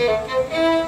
Música